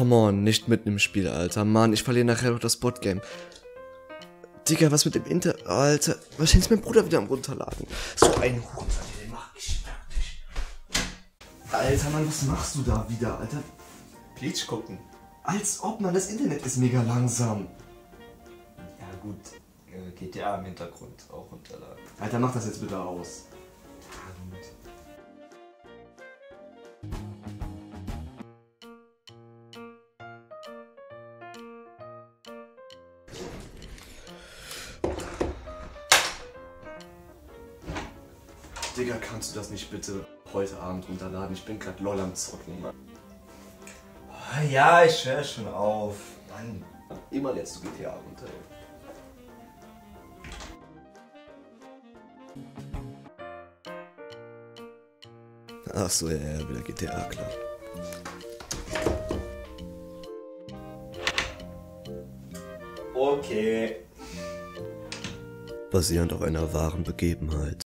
come on, nicht mitten im Spiel, Alter. Mann, ich verliere nachher noch das Botgame. Digga, was mit dem Inter... Alter, wahrscheinlich ist mein Bruder wieder am runterladen. So ein Hurensohn, den mach ich fertig. Alter, Mann, was machst du da wieder, Alter? Bleach gucken. Als ob, man, das Internet ist mega langsam. Ja gut, äh, GTA im Hintergrund auch runterladen. Alter, mach das jetzt bitte aus. Digga, kannst du das nicht bitte heute Abend runterladen? Ich bin grad lol am Zocken, Mann. Ah, Ja, ich höre schon auf. Mann. Immer jetzt du GTA runter, ey. Ach so, ja, ja, wieder GTA, klar. Okay. Basierend auf einer wahren Begebenheit.